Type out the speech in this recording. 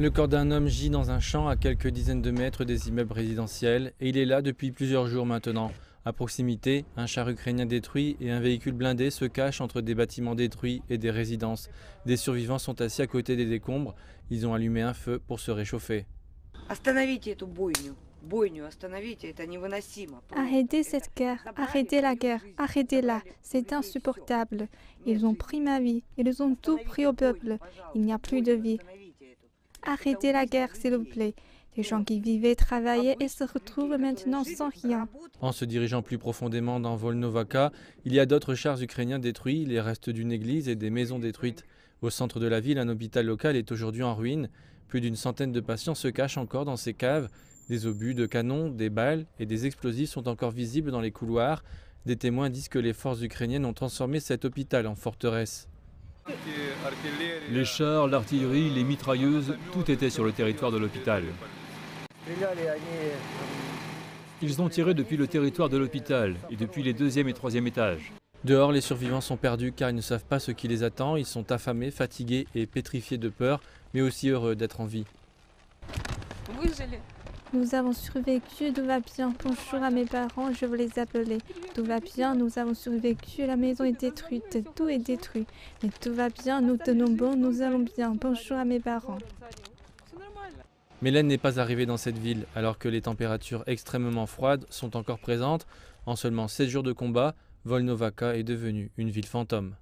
Le corps d'un homme gît dans un champ à quelques dizaines de mètres des immeubles résidentiels et il est là depuis plusieurs jours maintenant. À proximité, un char ukrainien détruit et un véhicule blindé se cachent entre des bâtiments détruits et des résidences. Des survivants sont assis à côté des décombres. Ils ont allumé un feu pour se réchauffer. Arrêtez cette guerre, arrêtez la guerre, arrêtez-la, c'est insupportable. Ils ont pris ma vie, ils ont tout pris au peuple. Il n'y a plus de vie, Arrêtez la guerre, s'il vous plaît. Les gens qui vivaient, travaillaient et se retrouvent maintenant sans rien. En se dirigeant plus profondément dans Volnovaka, il y a d'autres chars ukrainiens détruits, les restes d'une église et des maisons détruites. Au centre de la ville, un hôpital local est aujourd'hui en ruine. Plus d'une centaine de patients se cachent encore dans ces caves. Des obus de canons, des balles et des explosifs sont encore visibles dans les couloirs. Des témoins disent que les forces ukrainiennes ont transformé cet hôpital en forteresse. Les chars, l'artillerie, les mitrailleuses, tout était sur le territoire de l'hôpital. Ils ont tiré depuis le territoire de l'hôpital et depuis les deuxième et troisième étages. Dehors, les survivants sont perdus car ils ne savent pas ce qui les attend. Ils sont affamés, fatigués et pétrifiés de peur, mais aussi heureux d'être en vie. Nous avons survécu, tout va bien. Bonjour à mes parents, je veux les appeler. Tout va bien, nous avons survécu, la maison est détruite, tout est détruit. Mais tout va bien, nous tenons bon, nous allons bien. Bonjour à mes parents. Mélène n'est pas arrivée dans cette ville alors que les températures extrêmement froides sont encore présentes. En seulement 16 jours de combat, Volnovaka est devenue une ville fantôme.